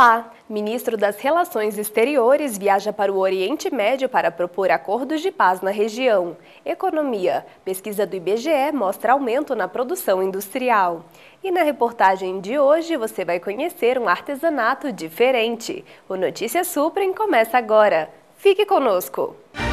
Olá! Ministro das Relações Exteriores viaja para o Oriente Médio para propor acordos de paz na região. Economia. Pesquisa do IBGE mostra aumento na produção industrial. E na reportagem de hoje você vai conhecer um artesanato diferente. O Notícias Suprem começa agora. Fique conosco! O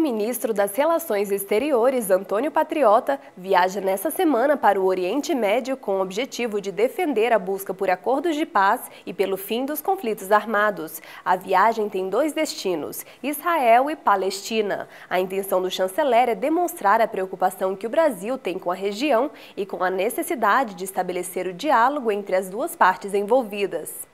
ministro das Relações Exteriores, Antônio Patriota, viaja nesta semana para o Oriente Médio com o objetivo de defender a busca por acordos de paz e pelo fim dos conflitos armados. A viagem tem dois destinos, Israel e Palestina. A intenção do chanceler é demonstrar a preocupação que o Brasil tem com a região e com a necessidade de estabelecer o diálogo entre as duas partes envolvidas.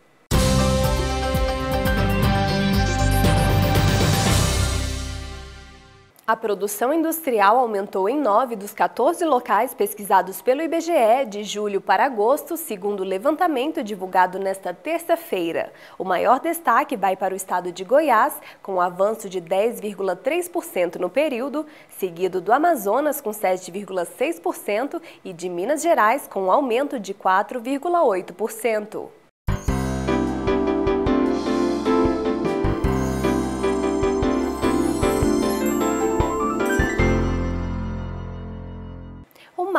A produção industrial aumentou em 9 dos 14 locais pesquisados pelo IBGE de julho para agosto, segundo o levantamento divulgado nesta terça-feira. O maior destaque vai para o estado de Goiás, com um avanço de 10,3% no período, seguido do Amazonas com 7,6% e de Minas Gerais com um aumento de 4,8%.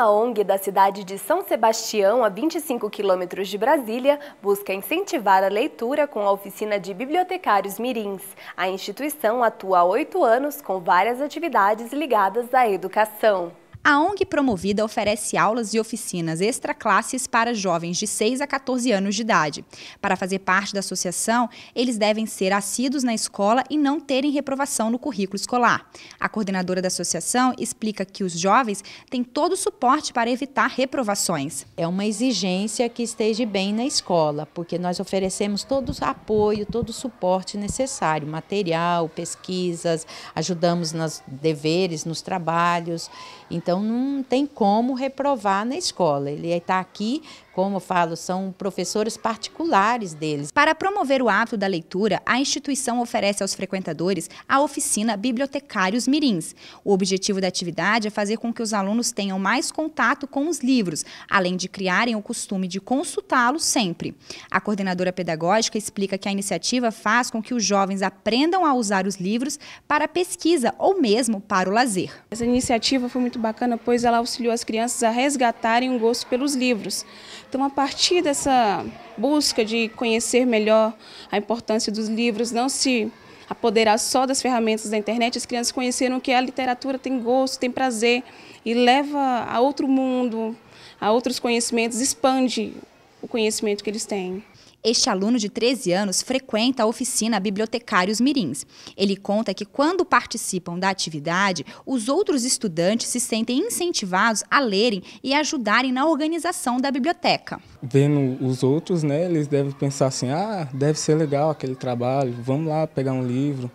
Uma ONG da cidade de São Sebastião, a 25 quilômetros de Brasília, busca incentivar a leitura com a oficina de bibliotecários mirins. A instituição atua há oito anos com várias atividades ligadas à educação. A ONG Promovida oferece aulas e oficinas extra-classes para jovens de 6 a 14 anos de idade. Para fazer parte da associação, eles devem ser assíduos na escola e não terem reprovação no currículo escolar. A coordenadora da associação explica que os jovens têm todo o suporte para evitar reprovações. É uma exigência que esteja bem na escola, porque nós oferecemos todo o apoio, todo o suporte necessário, material, pesquisas, ajudamos nos deveres, nos trabalhos. Então, então não tem como reprovar na escola. Ele está aqui como eu falo, são professores particulares deles. Para promover o hábito da leitura, a instituição oferece aos frequentadores a oficina Bibliotecários Mirins. O objetivo da atividade é fazer com que os alunos tenham mais contato com os livros, além de criarem o costume de consultá-los sempre. A coordenadora pedagógica explica que a iniciativa faz com que os jovens aprendam a usar os livros para pesquisa ou mesmo para o lazer. Essa iniciativa foi muito bacana, pois ela auxiliou as crianças a resgatarem o gosto pelos livros. Então, a partir dessa busca de conhecer melhor a importância dos livros, não se apoderar só das ferramentas da internet, as crianças conheceram que a literatura tem gosto, tem prazer e leva a outro mundo, a outros conhecimentos, expande o conhecimento que eles têm. Este aluno de 13 anos frequenta a oficina Bibliotecários Mirins. Ele conta que quando participam da atividade, os outros estudantes se sentem incentivados a lerem e ajudarem na organização da biblioteca. Vendo os outros, né, eles devem pensar assim: "Ah, deve ser legal aquele trabalho, vamos lá pegar um livro".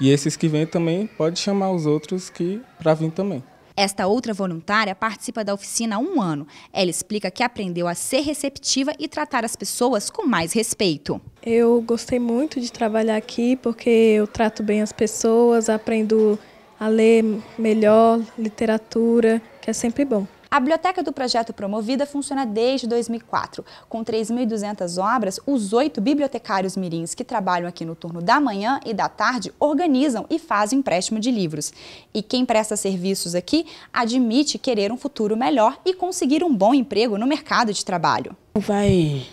E esses que vêm também pode chamar os outros que para vir também. Esta outra voluntária participa da oficina há um ano. Ela explica que aprendeu a ser receptiva e tratar as pessoas com mais respeito. Eu gostei muito de trabalhar aqui porque eu trato bem as pessoas, aprendo a ler melhor literatura, que é sempre bom. A biblioteca do projeto Promovida funciona desde 2004. Com 3.200 obras, os oito bibliotecários mirins que trabalham aqui no turno da manhã e da tarde organizam e fazem empréstimo de livros. E quem presta serviços aqui admite querer um futuro melhor e conseguir um bom emprego no mercado de trabalho. Vai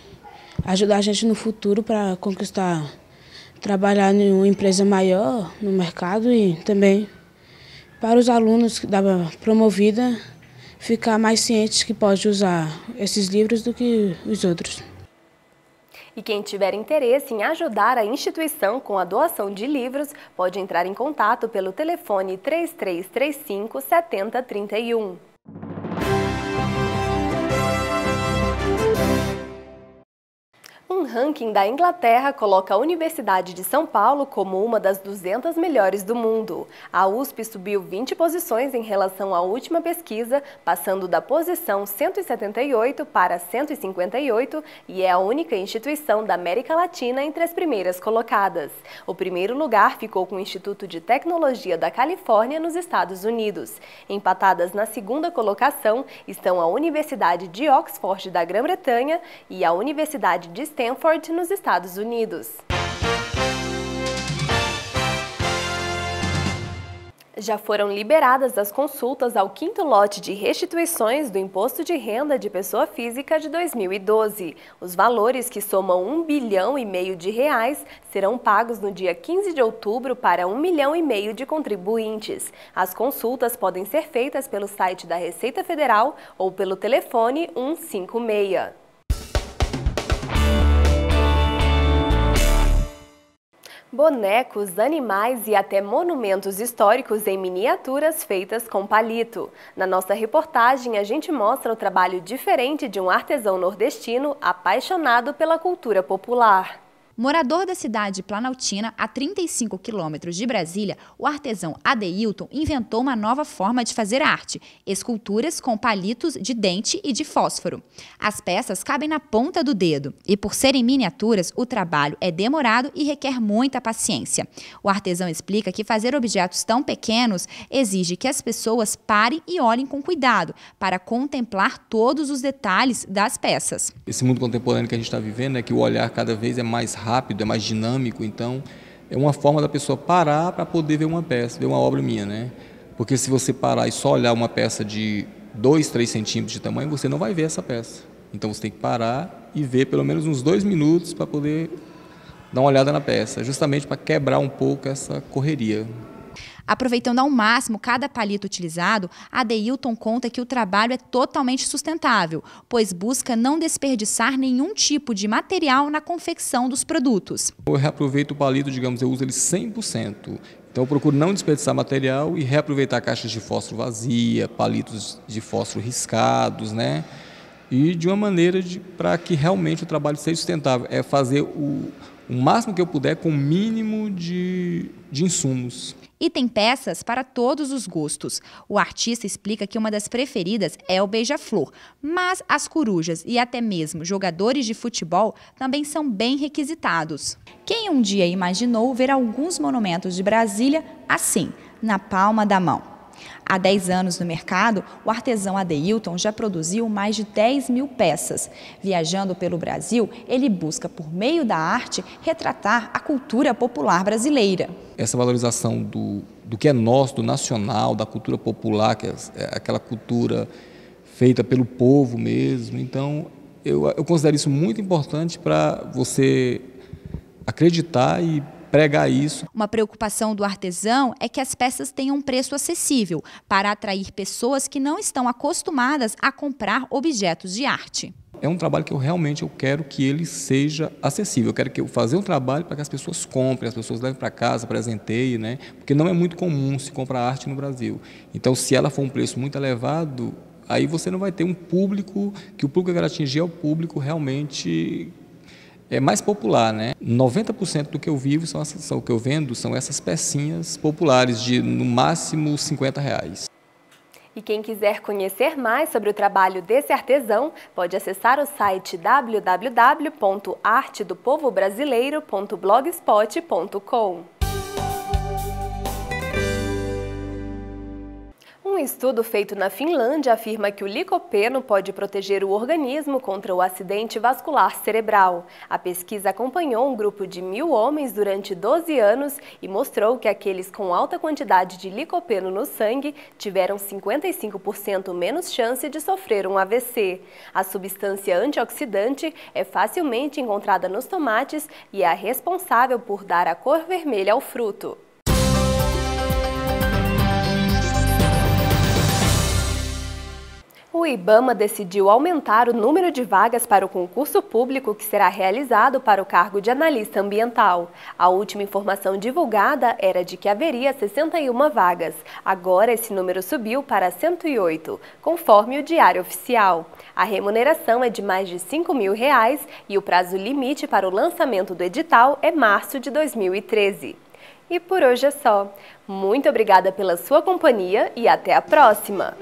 ajudar a gente no futuro para conquistar, trabalhar em uma empresa maior no mercado e também para os alunos da Promovida ficar mais cientes que pode usar esses livros do que os outros. E quem tiver interesse em ajudar a instituição com a doação de livros, pode entrar em contato pelo telefone 3335 7031. Um ranking da Inglaterra coloca a Universidade de São Paulo como uma das 200 melhores do mundo. A USP subiu 20 posições em relação à última pesquisa, passando da posição 178 para 158 e é a única instituição da América Latina entre as primeiras colocadas. O primeiro lugar ficou com o Instituto de Tecnologia da Califórnia, nos Estados Unidos. Empatadas na segunda colocação estão a Universidade de Oxford da Grã-Bretanha e a Universidade de Stanford, nos Estados Unidos. Já foram liberadas as consultas ao quinto lote de restituições do Imposto de Renda de Pessoa Física de 2012. Os valores, que somam 1 bilhão e meio de reais, serão pagos no dia 15 de outubro para 1 milhão e meio de contribuintes. As consultas podem ser feitas pelo site da Receita Federal ou pelo telefone 156. Bonecos, animais e até monumentos históricos em miniaturas feitas com palito. Na nossa reportagem, a gente mostra o trabalho diferente de um artesão nordestino apaixonado pela cultura popular. Morador da cidade planaltina, a 35 quilômetros de Brasília, o artesão Adeilton inventou uma nova forma de fazer arte, esculturas com palitos de dente e de fósforo. As peças cabem na ponta do dedo e, por serem miniaturas, o trabalho é demorado e requer muita paciência. O artesão explica que fazer objetos tão pequenos exige que as pessoas parem e olhem com cuidado para contemplar todos os detalhes das peças. Esse mundo contemporâneo que a gente está vivendo é que o olhar cada vez é mais rápido, é mais dinâmico, então é uma forma da pessoa parar para poder ver uma peça, ver uma obra minha, né? Porque se você parar e só olhar uma peça de 2, 3 centímetros de tamanho, você não vai ver essa peça. Então você tem que parar e ver pelo menos uns dois minutos para poder dar uma olhada na peça, justamente para quebrar um pouco essa correria. Aproveitando ao máximo cada palito utilizado, a Deilton conta que o trabalho é totalmente sustentável, pois busca não desperdiçar nenhum tipo de material na confecção dos produtos. Eu reaproveito o palito, digamos, eu uso ele 100%. Então eu procuro não desperdiçar material e reaproveitar caixas de fósforo vazia, palitos de fósforo riscados, né? E de uma maneira para que realmente o trabalho seja sustentável. É fazer o, o máximo que eu puder com o mínimo de, de insumos. E tem peças para todos os gostos. O artista explica que uma das preferidas é o beija-flor, mas as corujas e até mesmo jogadores de futebol também são bem requisitados. Quem um dia imaginou ver alguns monumentos de Brasília assim, na palma da mão? Há 10 anos no mercado, o artesão Adeilton já produziu mais de 10 mil peças. Viajando pelo Brasil, ele busca, por meio da arte, retratar a cultura popular brasileira. Essa valorização do, do que é nosso, do nacional, da cultura popular, que é, é aquela cultura feita pelo povo mesmo. Então, eu, eu considero isso muito importante para você acreditar e pregar isso. Uma preocupação do artesão é que as peças tenham um preço acessível para atrair pessoas que não estão acostumadas a comprar objetos de arte. É um trabalho que eu realmente eu quero que ele seja acessível. Eu quero que eu fazer um trabalho para que as pessoas comprem, as pessoas levem para casa, presenteiem, né? Porque não é muito comum se comprar arte no Brasil. Então, se ela for um preço muito elevado, aí você não vai ter um público que o público que quer atingir é o público realmente é mais popular, né? 90% do que eu vivo são, são o que eu vendo são essas pecinhas populares de no máximo 50 reais. E quem quiser conhecer mais sobre o trabalho desse artesão, pode acessar o site www.artedopovobrasileiro.blogspot.com. Um estudo feito na Finlândia afirma que o licopeno pode proteger o organismo contra o acidente vascular cerebral. A pesquisa acompanhou um grupo de mil homens durante 12 anos e mostrou que aqueles com alta quantidade de licopeno no sangue tiveram 55% menos chance de sofrer um AVC. A substância antioxidante é facilmente encontrada nos tomates e é a responsável por dar a cor vermelha ao fruto. O IBAMA decidiu aumentar o número de vagas para o concurso público que será realizado para o cargo de analista ambiental. A última informação divulgada era de que haveria 61 vagas. Agora esse número subiu para 108, conforme o Diário Oficial. A remuneração é de mais de 5 mil reais e o prazo limite para o lançamento do edital é março de 2013. E por hoje é só. Muito obrigada pela sua companhia e até a próxima!